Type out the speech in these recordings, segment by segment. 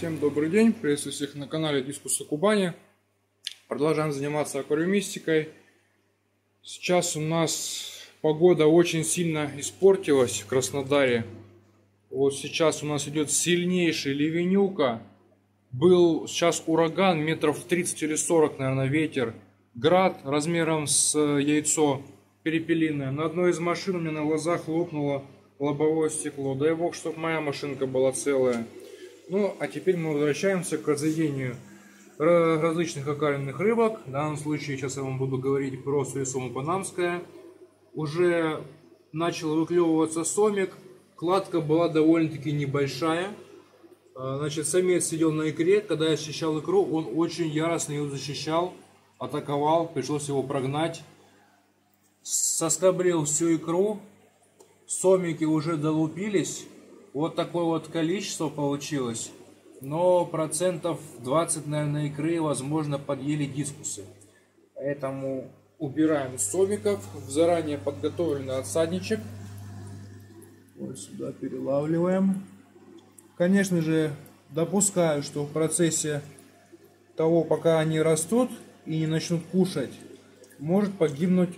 Всем добрый день, приветствую всех на канале Дискуса Кубани. Продолжаем заниматься аквариумистикой. Сейчас у нас погода очень сильно испортилась в Краснодаре. Вот сейчас у нас идет сильнейший ливенюка. Был сейчас ураган, метров 30 или 40, наверное, ветер. Град размером с яйцо перепелиное. На одной из машин у меня на глазах лопнуло лобовое стекло. Дай бог, чтобы моя машинка была целая. Ну, а теперь мы возвращаемся к разведению различных окаленных рыбок. В данном случае сейчас я вам буду говорить про суесому панамское. Уже начал выклевываться сомик. Кладка была довольно-таки небольшая. А, значит, самец сидел на икре. Когда я защищал икру, он очень яростно ее защищал. Атаковал, пришлось его прогнать. Соскобрил всю икру. Сомики уже долупились. Вот такое вот количество получилось. Но процентов 20, наверное, икры, возможно, подъели дискусы. Поэтому убираем сомиков в заранее подготовленный отсадничек. Вот сюда перелавливаем. Конечно же, допускаю, что в процессе того, пока они растут и не начнут кушать, может погибнуть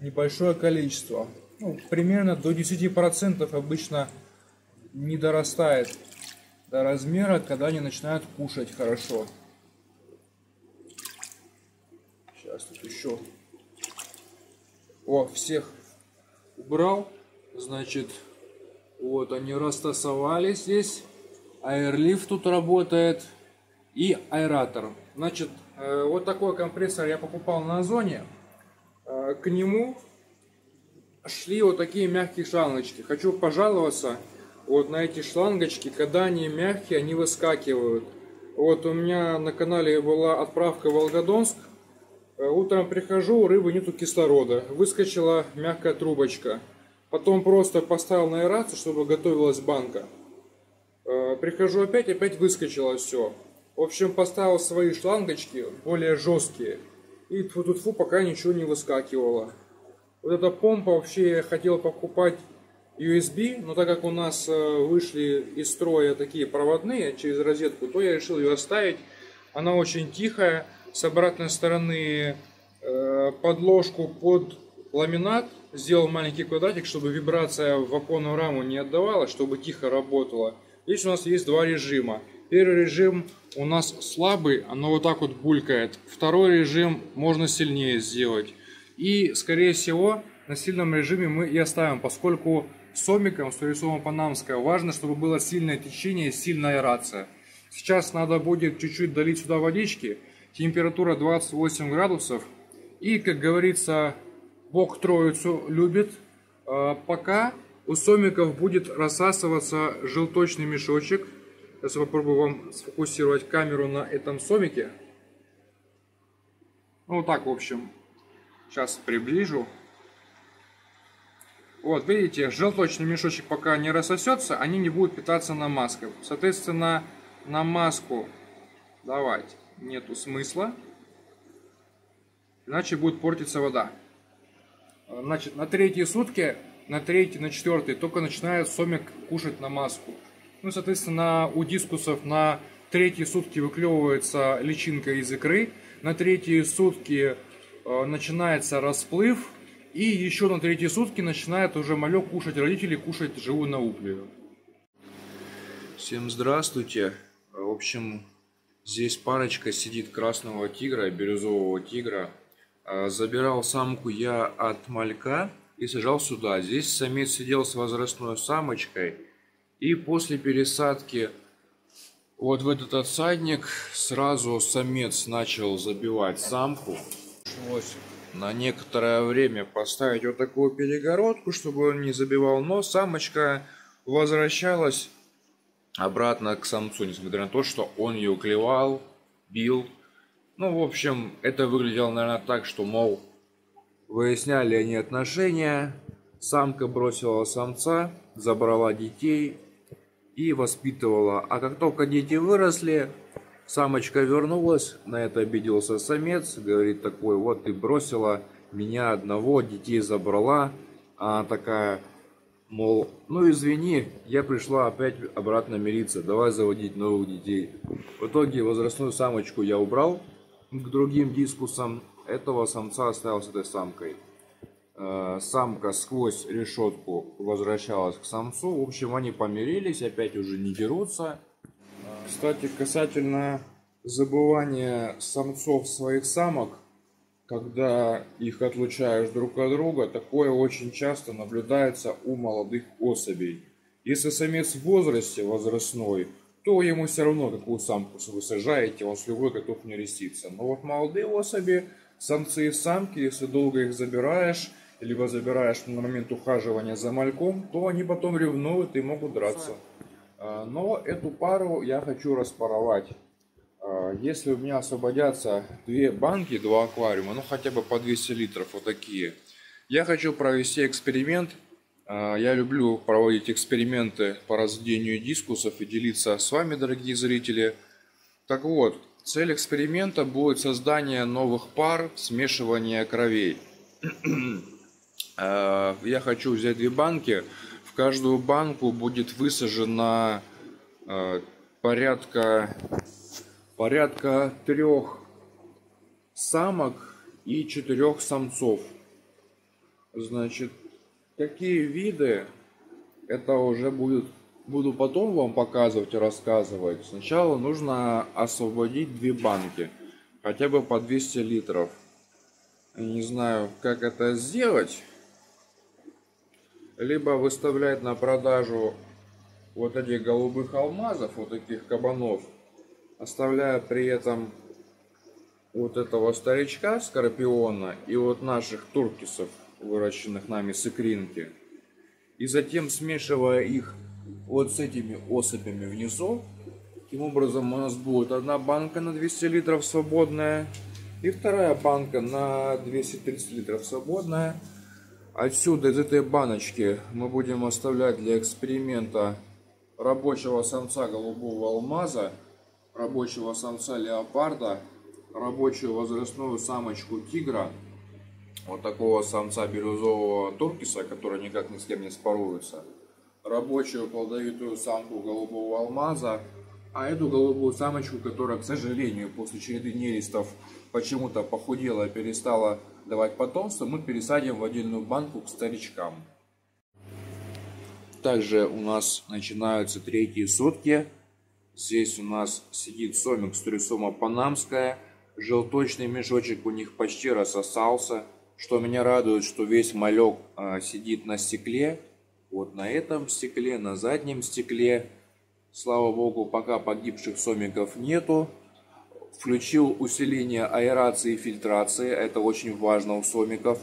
небольшое количество. Ну, примерно до 10% обычно не дорастает до размера, когда они начинают кушать хорошо. Сейчас тут еще. О, всех убрал. Значит, вот они растасовались здесь. Аэрлифт тут работает. И аэратор. Значит, э, вот такой компрессор я покупал на Озоне. Э, к нему шли вот такие мягкие шлангочки. Хочу пожаловаться вот на эти шлангочки, когда они мягкие, они выскакивают. Вот у меня на канале была отправка в Волгодонск. Э, утром прихожу, у рыбы нету кислорода. Выскочила мягкая трубочка. Потом просто поставил на аэрацию, чтобы готовилась банка. Э, прихожу опять, опять выскочило все. В общем, поставил свои шлангочки, более жесткие. И тут фу пока ничего не выскакивало. Вот эта помпа вообще я хотел покупать USB, но так как у нас э, вышли из строя такие проводные через розетку, то я решил ее оставить. Она очень тихая, с обратной стороны э, подложку под ламинат, сделал маленький квадратик, чтобы вибрация в оконную раму не отдавала, чтобы тихо работала. Здесь у нас есть два режима. Первый режим у нас слабый, оно вот так вот булькает. Второй режим можно сильнее сделать. И, скорее всего, на сильном режиме мы и оставим, поскольку сомиком, с рисовом панамское, важно, чтобы было сильное течение сильная аэрация. Сейчас надо будет чуть-чуть долить сюда водички, температура 28 градусов. И, как говорится, Бог Троицу любит. А, пока у сомиков будет рассасываться желточный мешочек. Сейчас попробую вам сфокусировать камеру на этом сомике. Ну, вот так, в общем. Сейчас приближу. Вот, видите, желточный мешочек пока не рассосется, они не будут питаться на намазкой. Соответственно, на маску давать нету смысла, иначе будет портиться вода. Значит, на третьи сутки, на третий, на четвертый только начинает сомик кушать на маску. Ну, соответственно, у дискусов на третьи сутки выклевывается личинка из икры, на третьи сутки э, начинается расплыв, и еще на третьи сутки начинает уже малек кушать, родители кушать живую науплию. Всем здравствуйте. В общем, здесь парочка сидит красного тигра, бирюзового тигра. А, забирал самку я от малька и сажал сюда. Здесь самец сидел с возрастной самочкой. И после пересадки вот в этот отсадник сразу самец начал забивать самку. Пришлось на некоторое время поставить вот такую перегородку, чтобы он не забивал, но самочка возвращалась обратно к самцу, несмотря на то, что он ее клевал, бил. Ну, в общем, это выглядело, наверное, так, что, мол, выясняли они отношения, самка бросила самца, забрала детей и воспитывала. А как только дети выросли, Самочка вернулась, на это обиделся самец, говорит такой, вот ты бросила меня одного, детей забрала. А она такая, Мол, ну извини, я пришла опять обратно мириться, давай заводить новых детей. В итоге возрастную самочку я убрал к другим дискусам, этого самца оставил с этой самкой. Э, самка сквозь решетку возвращалась к самцу. В общем, они помирились, опять уже не дерутся. Кстати, касательно забывания самцов своих самок, когда их отлучаешь друг от друга, такое очень часто наблюдается у молодых особей. Если самец в возрасте возрастной, то ему все равно, какую самку вы сажаете, он с любой готов не реститься. Но вот молодые особи, самцы и самки, если долго их забираешь, либо забираешь на момент ухаживания за мальком, то они потом ревнуют и могут драться. А, но эту пару я хочу распаровать. А, если у меня освободятся две банки, два аквариума, ну хотя бы по 200 литров, вот такие, я хочу провести эксперимент. А, я люблю проводить эксперименты по разведению дискусов и делиться с вами, дорогие зрители. Так вот, цель эксперимента будет создание новых пар, смешивание кровей. Я хочу взять две банки. В каждую банку будет высажено э, порядка, порядка трех самок и четырех самцов. Значит, какие виды, это уже будет, буду потом вам показывать и рассказывать. Сначала нужно освободить две банки, хотя бы по 200 литров. Не знаю, как это сделать либо выставлять на продажу вот этих голубых алмазов, вот таких кабанов, оставляя при этом вот этого старичка Скорпиона и вот наших туркисов, выращенных нами с икринки, и затем смешивая их вот с этими особями внизу, таким образом у нас будет одна банка на 200 литров свободная и вторая банка на 230 литров свободная – Отсюда, из этой баночки, мы будем оставлять для эксперимента рабочего самца голубого алмаза, рабочего самца леопарда, рабочую возрастную самочку тигра, вот такого самца бирюзового туркиса, который никак ни с кем не споруется, рабочую плодовитую самку голубого алмаза, а эту голубую самочку, которая, к сожалению, после череды нерестов почему-то похудела перестала давать потомство, мы пересадим в отдельную банку к старичкам. Также у нас начинаются третьи сутки. Здесь у нас сидит сомик стрюсома панамская. Желточный мешочек у них почти рассосался. Что меня радует, что весь малек а, сидит на стекле. Вот на этом стекле, на заднем стекле. Слава богу, пока погибших сомиков нету включил усиление аэрации и фильтрации, это очень важно у сомиков.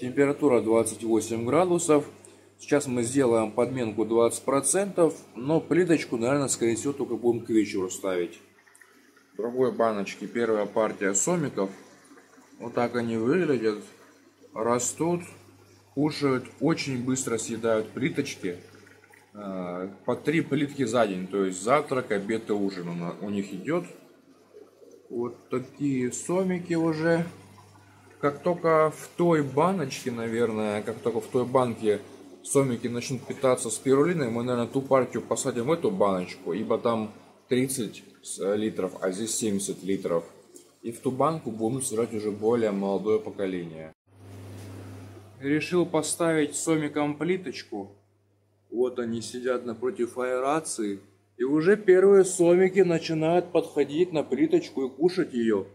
Температура 28 градусов. Сейчас мы сделаем подменку 20%, но плиточку, наверное, скорее всего, только будем к вечеру ставить. В другой баночке первая партия сомиков. Вот так они выглядят. Растут, кушают, очень быстро съедают плиточки. Э, по три плитки за день, то есть завтрак, обед и ужин у них идет. Вот такие сомики уже. Как только в той баночке, наверное, как только в той банке сомики начнут питаться спирулиной, мы, наверное, ту партию посадим в эту баночку, ибо там 30 литров, а здесь 70 литров. И в ту банку будем собирать уже более молодое поколение. Решил поставить сомиком плиточку. Вот они сидят напротив аэрации. И уже первые сомики начинают подходить на плиточку и кушать ее.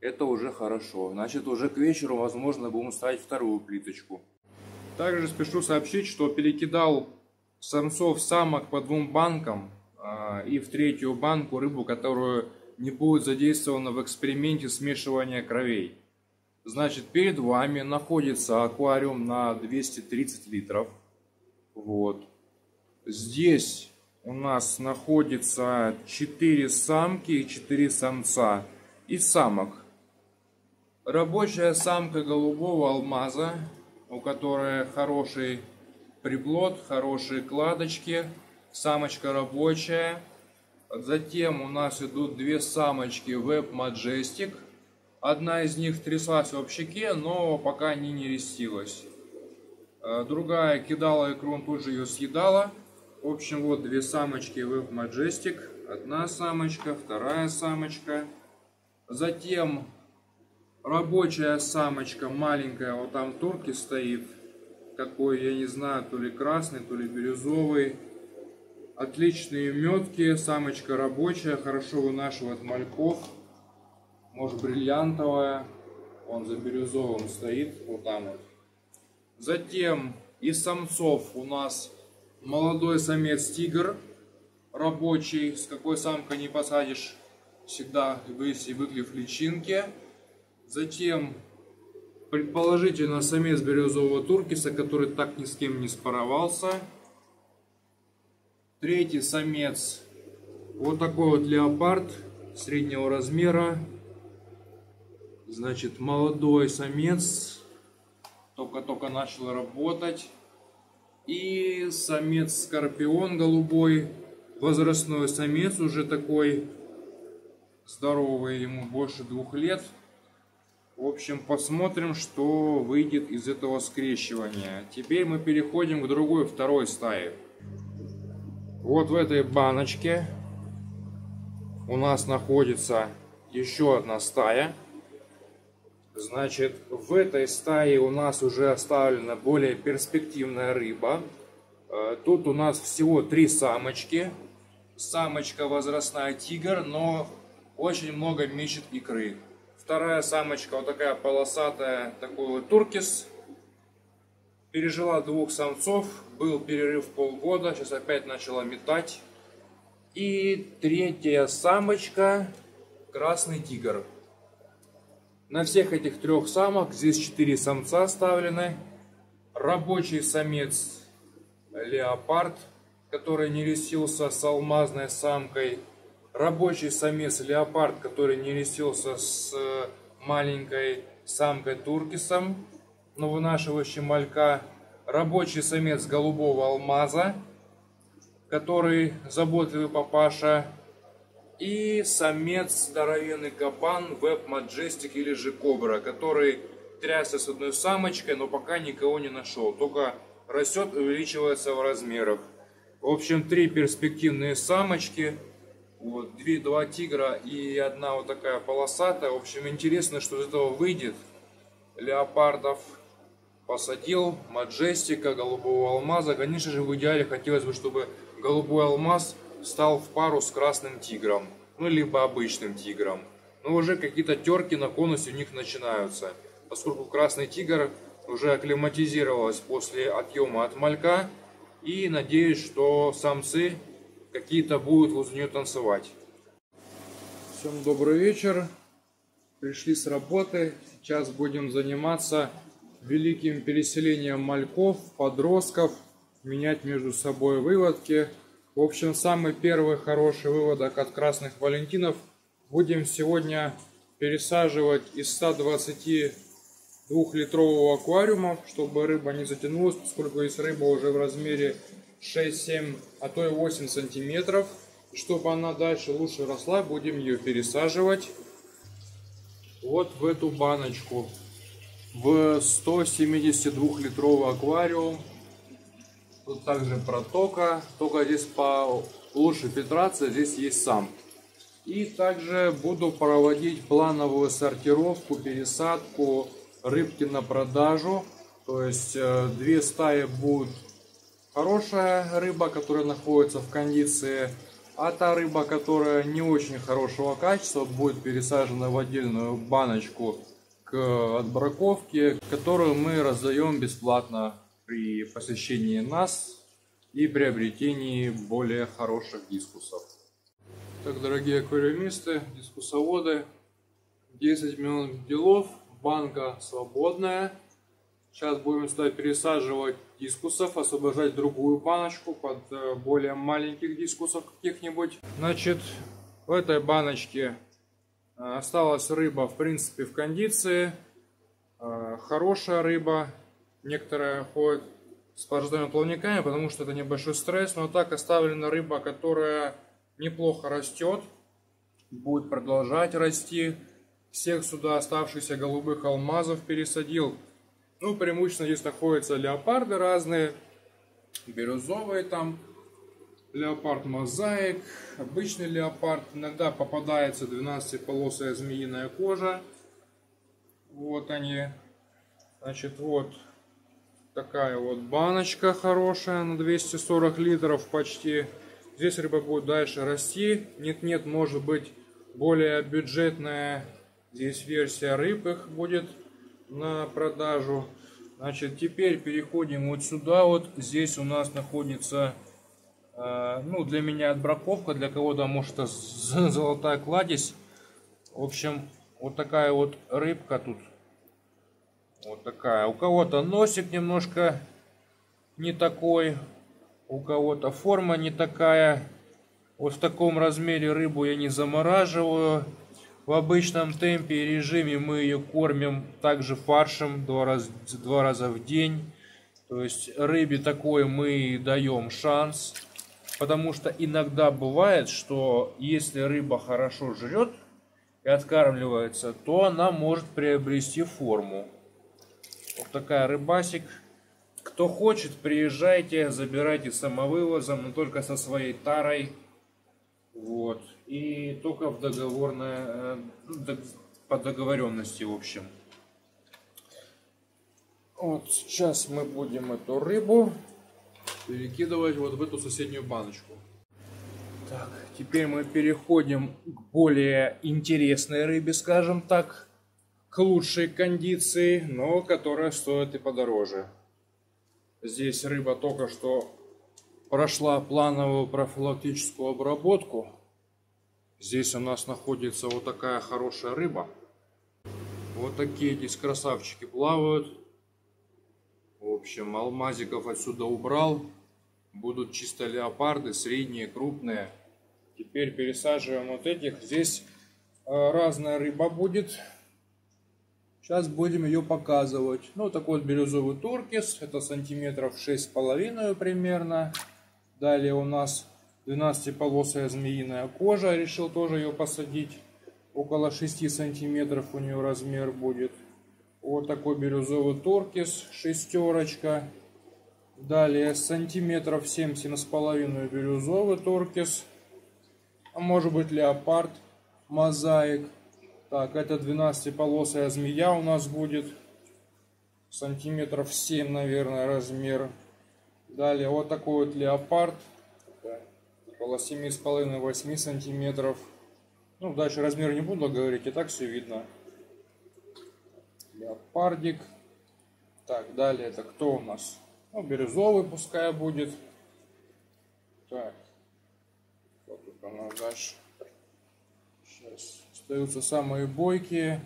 Это уже хорошо. Значит, уже к вечеру, возможно, будем ставить вторую плиточку. Также спешу сообщить, что перекидал самцов самок по двум банкам а, и в третью банку рыбу, которую не будет задействована в эксперименте смешивания кровей. Значит, перед вами находится аквариум на 230 литров. Вот. Здесь у нас находится 4 самки и 4 самца и самок. Рабочая самка голубого алмаза, у которой хороший приплод, хорошие кладочки, самочка рабочая. Затем у нас идут две самочки Web Majestic. Одна из них тряслась в общаке, но пока не не рестилась. Э, другая кидала икру, он тут же ее съедала. В общем, вот две самочки в Majestic. Одна самочка, вторая самочка. Затем рабочая самочка маленькая, вот там турки стоит. Такой, я не знаю, то ли красный, то ли бирюзовый. Отличные метки, самочка рабочая, хорошо вынашивает мальков. Может бриллиантовая. Он за бирюзовым стоит, вот там вот. Затем из самцов у нас молодой самец тигр рабочий, с какой самкой не посадишь, всегда если выклив личинки. Затем предположительно самец бирюзового туркиса, который так ни с кем не спаровался. Третий самец, вот такой вот леопард среднего размера. Значит, молодой самец, только-только начал работать. И самец скорпион голубой, возрастной самец уже такой здоровый, ему больше двух лет. В общем, посмотрим, что выйдет из этого скрещивания. Теперь мы переходим к другой, второй стае. Вот в этой баночке у нас находится еще одна стая. Значит, в этой стае у нас уже оставлена более перспективная рыба. Э, тут у нас всего три самочки. Самочка возрастная тигр, но очень много мечет икры. Вторая самочка вот такая полосатая, такой вот туркис. Пережила двух самцов, был перерыв полгода, сейчас опять начала метать. И третья самочка, красный тигр. На всех этих трех самок здесь четыре самца оставлены. Рабочий самец леопард, который не рестился с алмазной самкой. Рабочий самец леопард, который не рестился с маленькой самкой туркисом, но вынашивающим малька. Рабочий самец голубого алмаза, который заботливый папаша и самец здоровенный кабан Web Majestic или же Кобра, который трясся с одной самочкой, но пока никого не нашел. Только растет увеличивается в размерах. В общем, три перспективные самочки. Вот, две, два тигра и одна вот такая полосатая. В общем, интересно, что из этого выйдет. Леопардов посадил, Маджестика, голубого алмаза. Конечно же, в идеале хотелось бы, чтобы голубой алмаз стал в пару с красным тигром, ну либо обычным тигром. Но уже какие-то терки на конусе у них начинаются, поскольку красный тигр уже акклиматизировалась после отъема от малька и надеюсь, что самцы какие-то будут возле нее танцевать. Всем добрый вечер. Пришли с работы. Сейчас будем заниматься великим переселением мальков, подростков, менять между собой выводки. В общем, самый первый хороший выводок от красных валентинов будем сегодня пересаживать из 122 литрового аквариума, чтобы рыба не затянулась, поскольку есть рыба уже в размере 6-7, а то и 8 сантиметров. Чтобы она дальше лучше росла, будем ее пересаживать вот в эту баночку. В 172 литровый аквариум Тут также протока, только здесь по лучше фильтрация, здесь есть сам. И также буду проводить плановую сортировку, пересадку рыбки на продажу. То есть э, две стаи будут хорошая рыба, которая находится в кондиции, а та рыба, которая не очень хорошего качества, будет пересажена в отдельную баночку к отбраковке, которую мы раздаем бесплатно при посещении нас и приобретении более хороших дискусов. Так, дорогие аквариумисты, дискусоводы, 10 минут делов, банка свободная. Сейчас будем сюда пересаживать дискусов, освобождать другую баночку под э, более маленьких дискусов каких-нибудь. Значит, в этой баночке э, осталась рыба, в принципе, в кондиции. Э, хорошая рыба, Некоторые ходят с порожденными плавниками, потому что это небольшой стресс. Но так оставлена рыба, которая неплохо растет, будет продолжать расти. Всех сюда оставшихся голубых алмазов пересадил Ну, преимущественно здесь находятся леопарды разные, бирюзовые там, леопард мозаик, обычный леопард. Иногда попадается 12-полосая змеиная кожа. Вот они. Значит, вот такая вот баночка хорошая на 240 литров почти. Здесь рыба будет дальше расти. Нет-нет, может быть более бюджетная здесь версия рыб их будет на продажу. Значит, теперь переходим вот сюда. Вот здесь у нас находится, э, ну, для меня отбраковка, для кого-то, может, это золотая кладезь. В общем, вот такая вот рыбка тут. Вот такая. У кого-то носик немножко не такой. У кого-то форма не такая. Вот в таком размере рыбу я не замораживаю. В обычном темпе и режиме мы ее кормим также фаршем два, раз, два раза в день. То есть рыбе такой мы даем шанс. Потому что иногда бывает, что если рыба хорошо жрет и откармливается, то она может приобрести форму. Вот такая рыбасик. Кто хочет, приезжайте, забирайте самовывозом, но только со своей тарой. Вот. И только в договорное, э, по договоренности, в общем. Вот сейчас мы будем эту рыбу перекидывать вот в эту соседнюю баночку. Так, теперь мы переходим к более интересной рыбе, скажем так, к лучшей кондиции, но которая стоит и подороже. Здесь рыба только что прошла плановую профилактическую обработку. Здесь у нас находится вот такая хорошая рыба. Вот такие здесь красавчики плавают. В общем, алмазиков отсюда убрал. Будут чисто леопарды, средние, крупные. Теперь пересаживаем вот этих. Здесь э, разная рыба будет. Сейчас будем ее показывать. Ну, такой вот бирюзовый туркис. Это сантиметров 6,5 примерно. Далее у нас 12-полосая змеиная кожа. Решил тоже ее посадить. Около 6 сантиметров у нее размер будет. Вот такой бирюзовый торкис, шестерочка. Далее сантиметров 7-7,5 бирюзовый торкис. А может быть леопард, мозаик. Так, это 12-полосая змея у нас будет. Сантиметров 7, наверное, размер. Далее вот такой вот леопард. Около 7,5-8 сантиметров. Ну, дальше размер не буду говорить, и так все видно. Леопардик. Так, далее это кто у нас? Ну, бирюзовый пускай будет. Так. Что тут у нас дальше? Остаются самые бойкие.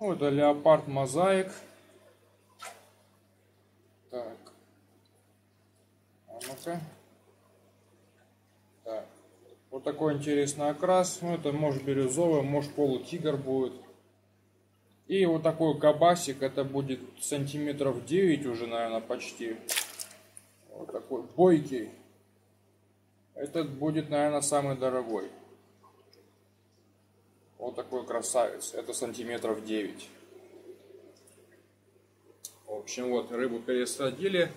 Ну, это леопард мозаик. Так. А ну-ка. Так. Вот такой интересный окрас. Ну, это может бирюзовый, может полутигр будет. И вот такой кабасик, это будет сантиметров 9 уже, наверное, почти. Вот такой бойкий. Этот будет, наверное, самый дорогой. Вот такой красавец. Это сантиметров 9. В общем, вот рыбу пересадили.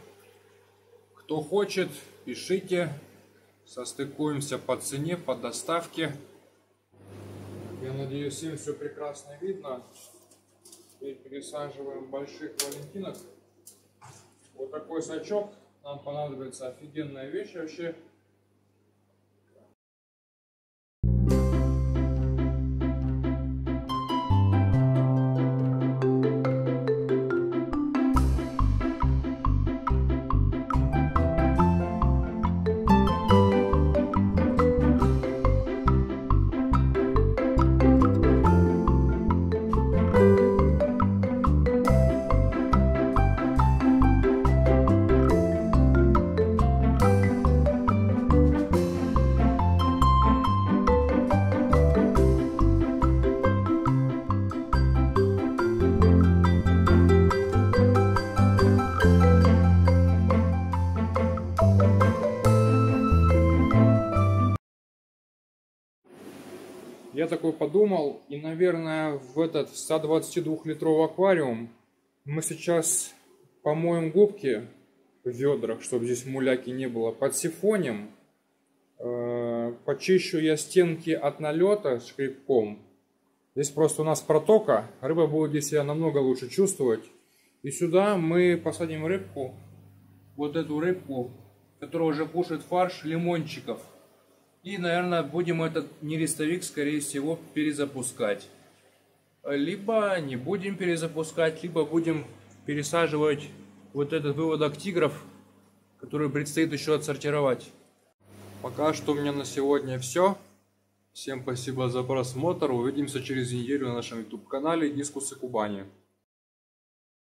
Кто хочет, пишите. Состыкуемся по цене, по доставке. Я надеюсь, всем все прекрасно видно. Теперь пересаживаем больших валентинок. Вот такой сачок. Нам понадобится офигенная вещь вообще. Такой подумал, и, наверное, в этот 122-литровый аквариум мы сейчас помоем губки в ведрах, чтобы здесь муляки не было, под сифонем. Э, почищу я стенки от налета шкребком. Здесь просто у нас протока, рыба будет здесь себя намного лучше чувствовать. И сюда мы посадим рыбку, вот эту рыбку, которая уже кушает фарш лимончиков. И, наверное, будем этот нерестовик, скорее всего, перезапускать. Либо не будем перезапускать, либо будем пересаживать вот этот выводок тигров, который предстоит еще отсортировать. Пока что у меня на сегодня все. Всем спасибо за просмотр. Увидимся через неделю на нашем YouTube канале Дискусы Кубани.